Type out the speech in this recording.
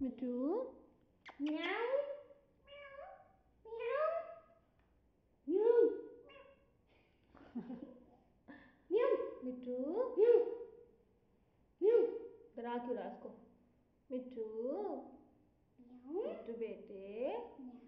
Mit du? Miau. मिट्टू बना क्यों रहा इसको मिट्टू मिट्टू बेटे म्याँ।